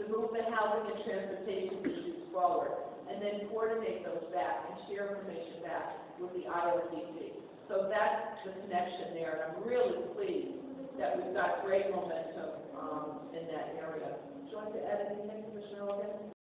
to move the housing and transportation issues forward, and then coordinate those back and share information back with the IOCC. So that's the connection there, and I'm really pleased that we've got great momentum, um, in that area. Do you want to add anything,